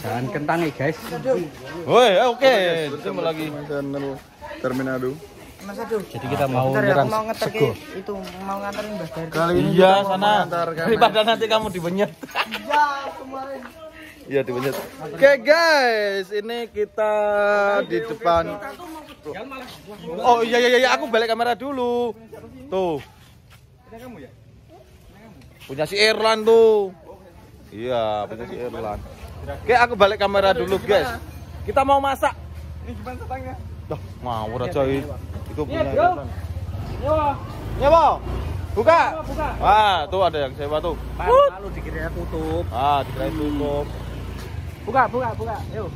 Jangan kentang nih guys. Woi, oke. Ketemu lagi. channel Terminado. Mas. Jadi kita mau Bentar ya, nyerang mau ngeter sego. itu mau nganterin Mbak Dari. Kali ini Iya, sana. Daripada nanti kamu dibenyet. Iya, kemarin. Iya, dibenyet. Oke, guys. Ini kita di depan Oh iya iya iya, aku balik kamera dulu. Tuh. Punya si Irlan tuh. Iya, punya si Irlan. Oke, aku balik kamera dulu, guys. Kita mau masak. Ini gimana setangnya? Dah, ngawur aja i- itu punya Irfan. Ya, Bo. Buka. Ah, tuh ada yang sewa tuh. Lalu dikira tutup. Ah, dikirain tutup. Buka, buka, buka. Yuk.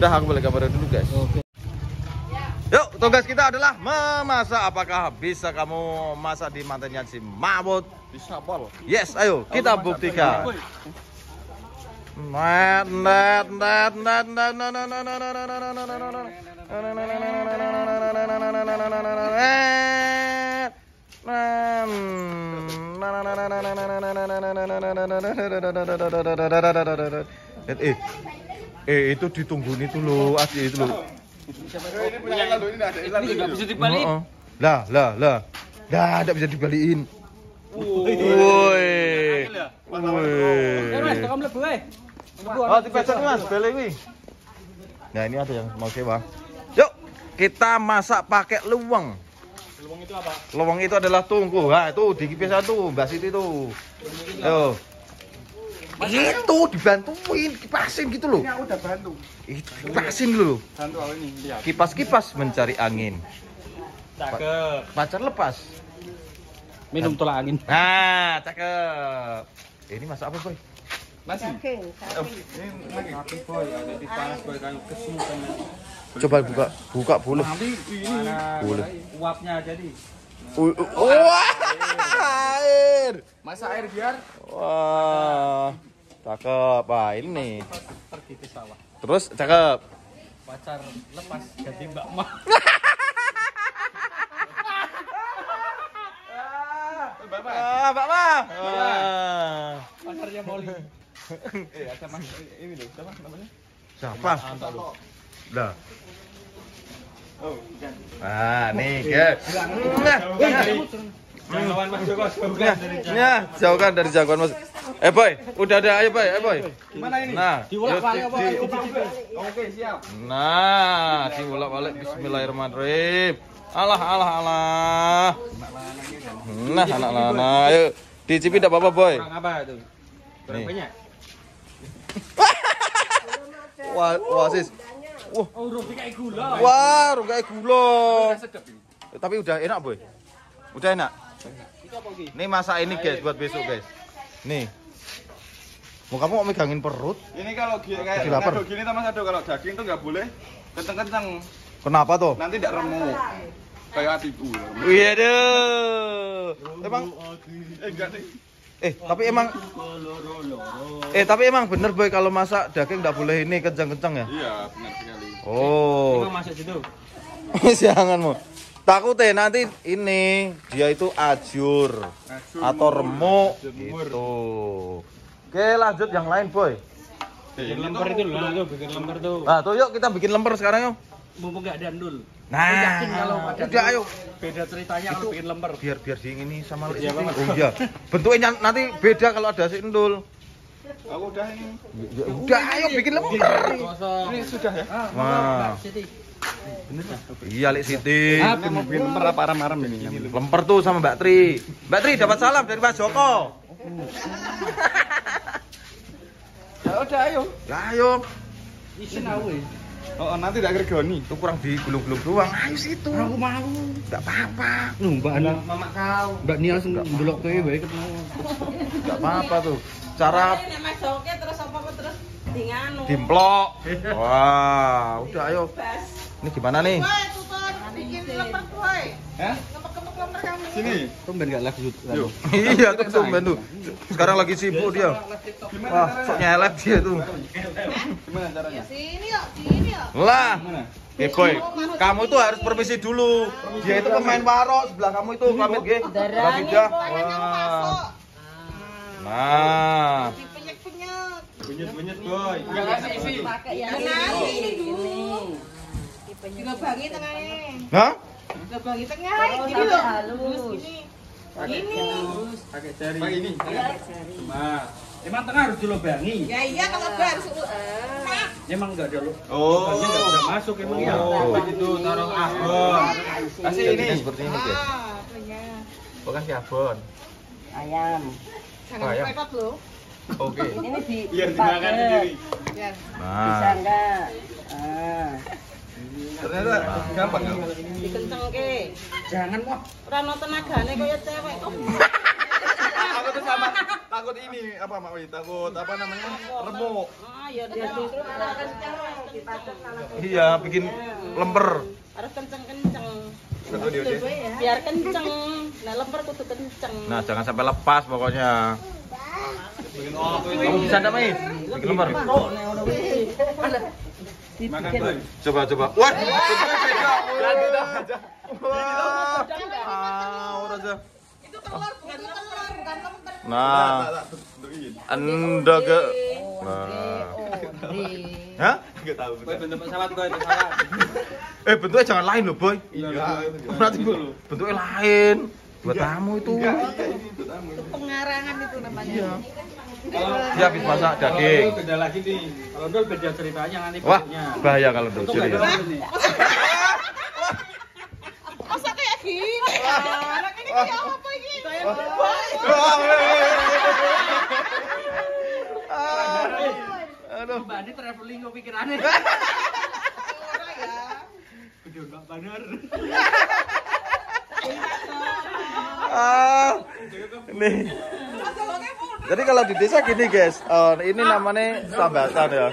Udah, aku balik kamera dulu, guys. Oke. Yuk, tugas kita adalah memasak. Apakah bisa kamu masak di mantannya si Mahmud? Bisa pol. Yes, ayo kita buktikan. Eh, eh itu ditungguin itu loh, asli itu loh. Lah, lah, lah. Dah, tidak bisa dibalikin. Wow. Eh, Mas, mlebu eh. Oh, Mas. Nah, ini ada yang mau sewa. Yuk, kita masak pakai luweng. Luwung itu apa? Luweng itu adalah tungku. Nah, itu di kipas tuh, Mbak Siti tuh. Yo. Itu dibantuin kipasin gitu loh. Ini aku udah bantu. Itu kipasin dulu. Bantu aku ini. Kipas-kipas mencari angin. Cakep. Pacar lepas. Minum tolak angin. Nah, cakep. Eh, Ini masak apa, Boy? Nasi. Daging, Oh, ini lagi. boy, ada di panas boy kayu kesulitan. Coba buka, buka boleh. Nanti ini Boleh. Uapnya jadi. Uh, uh, Wah, air. masak air biar Wah, cakep. Wah, ini nih. Pergi ke sawah. Terus cakep. Pacar lepas ganti Mbak Bapak. Ah, Mbak Ma. Wah. Pacarnya Molly. Eh, ada mas ini loh, siapa namanya? Siapa? Lah. Oh. Ah, nih, guys. Nah, lawan Mas Joko, nah, bukan dari nah, jauhkan dari jagoan Mas. Eh, Boy, udah ada ayo, Boy. Eh, Boy. Gimana ini? Nah, Diulak yuk, balik apa? di- Oke, siap. Nah, diulak-balik Bismillahirrahmanirrahim. Alah, alah, alah. Nah, anak lana. Ayo, dicipi tidak apa-apa, Boy. Kurang apa itu? Kurang Nih. banyak. Wah, wah, sis. Wah, Oh, roti kayak gula. wah, kayak gula. Sedap ini. Tapi udah enak, Boy. Udah enak. Itu? Nih masak ini, guys, buat besok, guys. Nih. Mau kamu mau megangin perut? Ini kalau gini kayak nado gini Mas Ado kalau daging tuh nggak boleh kenceng-kenceng. Kenapa tuh? Nanti tidak remuk. Kayak hatiku. Wih, aduh. Emang Eh, enggak nih. eh tapi emang eh tapi emang bener boy kalau masak daging nggak boleh ini kencang-kencang ya? Iya, benar sekali. Oh. Emang masuk situ. Janganmu. Takut eh nanti ini dia itu ajur atau remuk gitu. Oke lanjut yang lain boy. Bikin lemper itu loh, bikin lemper tuh. Nah tuh yuk kita bikin lemper sekarang yuk. Mumpung nggak ada andul. Nah, yakin kalau ada udah ayo. Beda ceritanya kalau bikin lemper. Biar biar di ini sama Lek Iya. Oh iya. Bentuknya nanti beda kalau ada si endul. Aku udah ini. Ya, udah ayo bikin lemper. Kosong. Ini sudah ya. Wah. Siti. Iya Lek Siti. Ah, lemper apa aram-aram ini? Lemper tuh sama Mbak Tri. Mbak Tri dapat salam dari Mas Joko. Ya udah ayo. Ya ayo. Isin aku ya. Oh, oh, nanti tidak gergoni. Itu kurang digulung-gulung doang. Ayo situ. Aku mau. Enggak apa-apa. Nuh, Mbak Ana. Mama kau. Mbak Nia langsung ndelok kowe bae ketemu. Enggak apa-apa tuh. Cara Nek Mas Oke terus apa-apa terus dinganu. dimplok. Wah, udah ayo. Ini gimana nih? Woi, tutor bikin lemper woi. Hah? Sini. Tumben enggak lanjut. Yuk. iya tuh tumben tuh. Sekarang lagi sibuk dia. Gimana Wah, sok nyelep dia tuh. Gimana caranya? Sini yuk, sini yuk. Lah. Eh kamu tuh harus permisi dulu. Dia itu pemain warok sebelah kamu itu pamit ge. Wah. masuk. Nah. Benyet-benyet, boy. Enggak kasih isi. Pakai yang ini. Ini dulu. Dilobangi tengahnya. Hah? Dilobangi tengah. Oh, Gini sampai loh. halus. Terus gini. Gini. Pakai jari. Pakai ini. Mas, emang tengah harus dilobangi. Ya iya kalau gue harus Nah, Emang enggak ada lo. Oh. Lubangnya enggak bisa masuk emang ya. Oh, begitu taruh abon. Kasih ini. Jadinya seperti ini guys. Ah, punya. Oh, kasih abon. Ayam. Jangan Ayam. repot loh. Oke. Ini di Biar dimakan sendiri. Ya. Bisa Nah, enggak? Ah. Ternyata gampang ya. Dikenceng ke. Jangan mau. Ora ono tenagane kaya cewek. Oh, Aku tuh sama takut ini apa Mak Wi? Takut apa namanya? Remuk. Ah, ya kenceng. Iya bikin lemper. harus dia deh. Biar kenceng. Nah, lemper kudu kenceng. Nah, jangan sampai lepas pokoknya. Kamu bisa enggak, Mai? Bikin lemper. Makan, boy. Coba coba. Wah, bentuknya beda. Jadi dah aja. Wah. Ah, ora aja. Itu telur bukan telur, bukan lemper. Nah, anda ke Nah. Hah? Enggak tahu. Boy bentuk pesawat boy, pesawat. Eh, bentuknya jangan lain loh, Boy. Iya. Nanti bentuknya lain. Buat tamu itu. Enggak, iya ini itu tamu. Itu pengarangan itu namanya. Iya. Kalau Dia habis masak daging. Kalau beda lagi nih. Kalau dol beda ceritanya nanti Wah, bentuknya. bahaya kalau nih. Masa kayak gini? Anak ini kayak apa ini? Aduh. Mbak ini traveling kok pikirannya. Ora ya. Video enggak benar. Ah. Nih. Jadi kalau di desa gini guys, eh, ini namanya sambatan ya.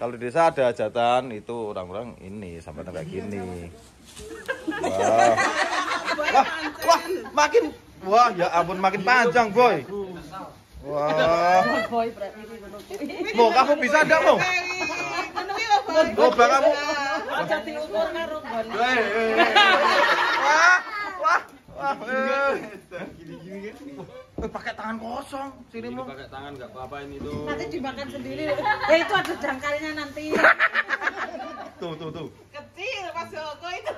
Kalau di desa ada hajatan itu orang-orang ini sambatan kayak gini. Wah. Wah, wah, makin wah ya ampun makin panjang boy. Wah. Mau kamu bisa enggak mau? Coba kamu. Bon. Wah, wah, wah. Eh. Pakai tangan kosong sini mau. Pakai tangan enggak apa-apa ini tuh. Nanti dimakan sendiri. Ya itu ada jangkarnya nanti. Tuh, tuh, tuh. Kecil Mas Joko itu.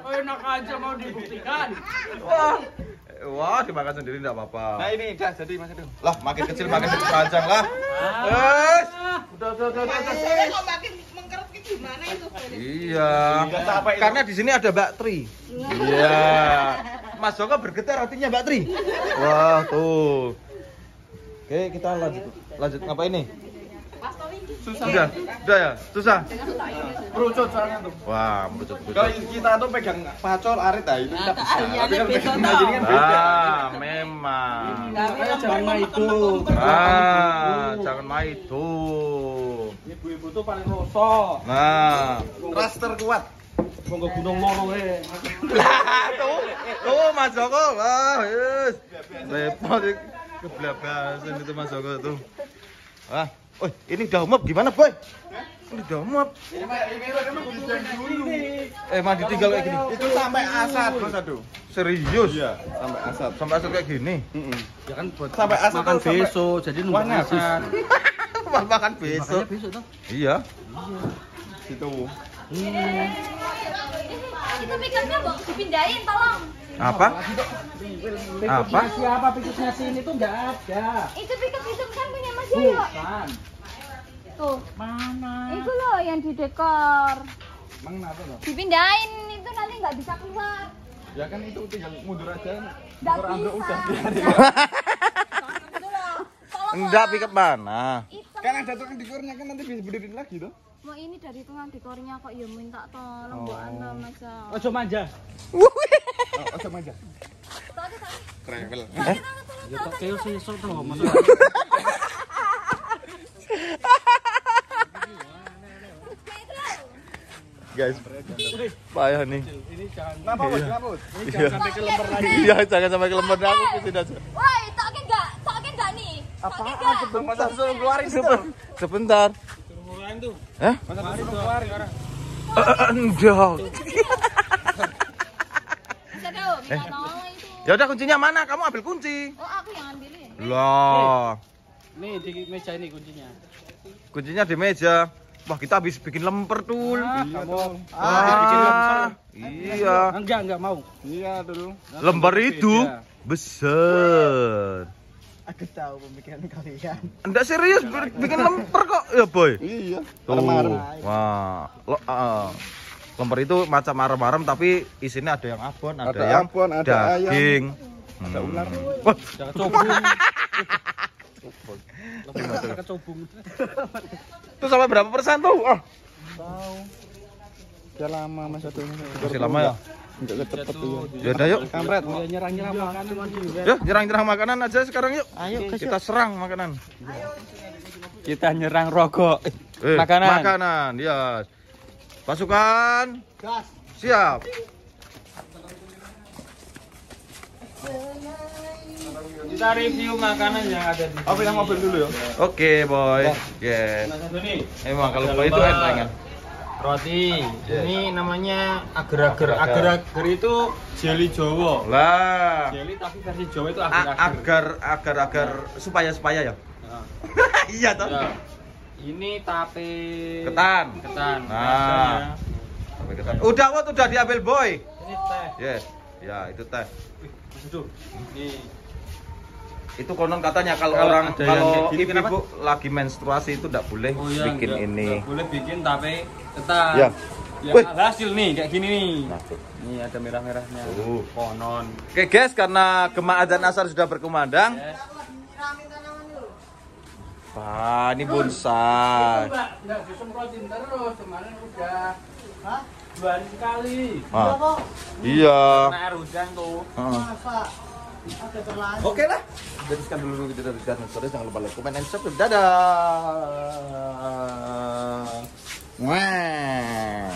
Oh, enak aja mau dibuktikan. Wah. Wah, dimakan sendiri enggak apa-apa. Nah ini dah jadi Mas Aduh. Lah, makin kecil makin panjang lah. Eh, udah, udah, udah, udah. Saya kok makin mengkerut ke gimana itu? Iya. Nggak itu. Karena di sini ada Mbak Tri. Iya. Mas Joko bergetar hatinya Mbak Tri. Wah, tuh. Oke, kita lanjut. Lanjut ngapain nih? Susah. Udah, udah ya, susah. Perucut soalnya tuh. Wah, merucut Kalau kita tuh pegang pacol arit ah itu kita bisa. Tapi pegang gini kan beda. Ah, memang. Makanya jangan main itu. Ah, jangan main itu. Ibu-ibu tuh paling rosok. Nah, Raster kuat. Monggo gunung moro we. lah tuh, tuh Mas Joko, wah, yes. Repot ini. kebelabasan itu Mas Joko tuh. Wah, oh ini udah umap gimana boy? Ini udah umap. Eh, mah ditinggal kayak gini. Itu sampai asat Mas Aduh. Serius? Iya, sampai asat. Sampai asal kayak gini. Ya kan buat Sampai asap makan besok, jadi nunggu. Wah, makan besok. besok tuh. Iya. Itu. Pikirnya mau dipindahin tolong. Apa? Apa? Siapa pikirnya sini tuh enggak ada. Itu pikir itu kan punya Mas Yoyo. Bukan. Tuh, Mana? itu loh yang di dekor. Emang kenapa loh? Dipindahin itu nanti nggak bisa keluar. Ya kan itu tinggal mundur aja. Nggak bisa. udah Tolong Enggak piket mana? Kan ada tukang dekornya kan nanti bisa berdiri lagi tuh. Mau ini dari tukang dekornya kok ya minta tolong Bu Anda Mas. Yoyo. Ojo manja. Oh, oh tuh, tuh. Travel. Ya tak keo sesuk tuh, masa Guys, payah nih. Kenapa Bos? Kenapa Bos? Iya. sampai ke lemper lagi. Iya, jangan sampai ke lembar aku aja. Woi, tokin nggak? Tokin nggak nih? Nggak? Masa suruh keluarin Sebentar. Sebentar. Tuh. Eh? Masa suruh keluarin orang. Enggak. Itu. Ya udah kuncinya mana? Kamu ambil kunci. Oh, aku yang ambilin. Lah, Nih di meja ini kuncinya. kuncinya di meja. Wah, kita habis bikin lemper tuh. Kamu Ah, iya. enggak enggak mau. Iya dulu. Lembar itu besar. Aku tahu pemikiran kalian. Enggak serius bi- bikin lemper kok ya, Boy. Iya. Tuh. Wah, lo, ah. lemper itu macam arem-arem tapi isinya ada yang abon, ada, Ada yang abon, ada ayam. daging. Ada Hmm. ular. Wah, cobung. Kecobung. itu sampai berapa persen tuh? Ah, Tahu. Udah lama mas satu masih lama ya. Enggak cepet tuh. Ya udah yuk. Kampret. Ya nyerang-nyerang makanan juga. Yuk, nyerang-nyerang makanan aja sekarang yuk. Ayo, kita serang makanan. Kita nyerang rokok. Eh, Makanan. Makanan, ya. Pasukan. Siap. Kita review makanan yang ada di Oh, bilang mobil dulu ya. Oke, boy. Ya. Nih. Emang kalau boy itu enteng kan. Roti. Ini namanya agar-agar. Agar-agar. Agar-agar itu jelly Jawa. Lah. Jelly tapi versi Jawa itu agar-agar. agar agar agar supaya supaya ya. Nah, iya toh. ya. Ini tape Ketan. Ketan. Nah. Sampai ketan. Udah, Wot, udah diambil boy. Ini teh. Yes. Ya, itu teh. Mas Duh. Itu konon katanya kalau Kalau orang kalau kayak gini, ibu-ibu lagi menstruasi itu tidak boleh Oh iya, bikin nggak- ini. nggak boleh bikin tape ketan. Ya. Ya, Wih. hasil nih kayak gini nih. Nah. Nih ada merah-merahnya. Oh. Konon. Oke guys, karena Gema dan Asar sudah berkumandang. Yes. Wah, ini bonsai. Enggak disemprotin terus, kemarin udah. Hah? Dua hari sekali. Ah. Iya. Kena air hujan tuh. Heeh. Oke okay lah. Jadi sekian dulu video dari Garden Stories. Jangan lupa like, comment, and subscribe. Dadah. Wah.